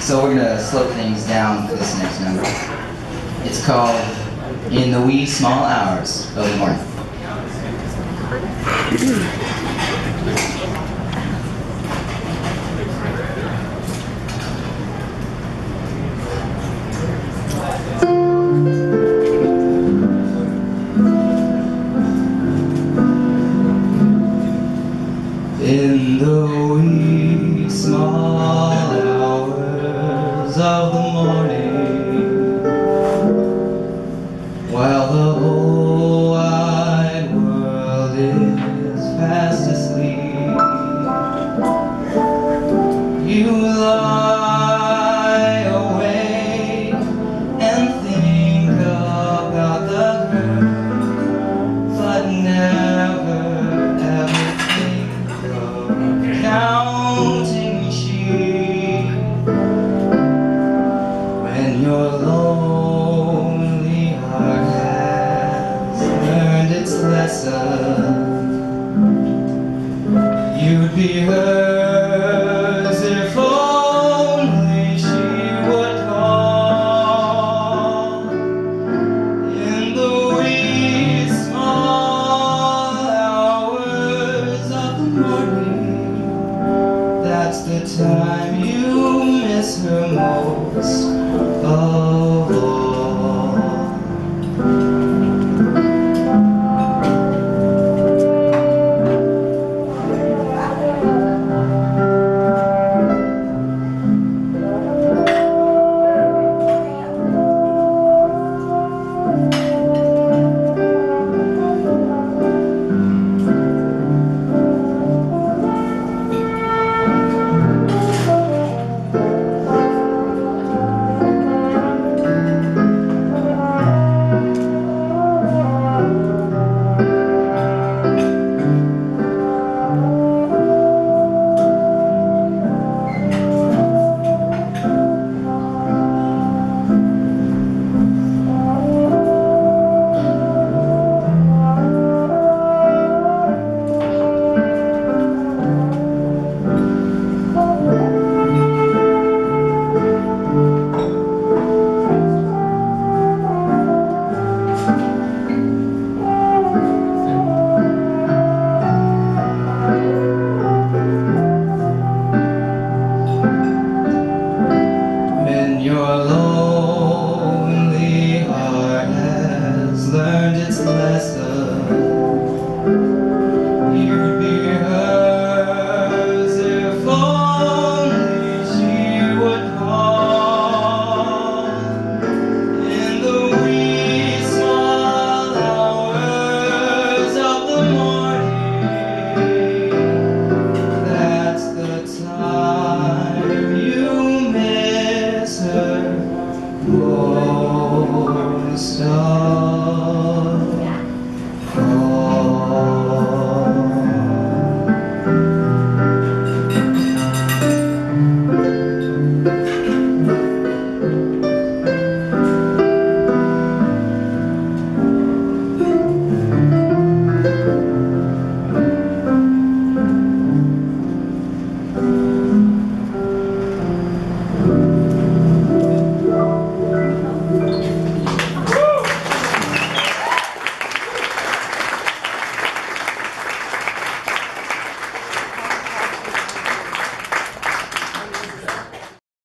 So we're gonna slow things down for this next number. It's called In the Wee Small Hours of the Morning. never ever counting sheep when your lonely heart has learned its. You'd be hurt. miss her most. Oh. your love. So.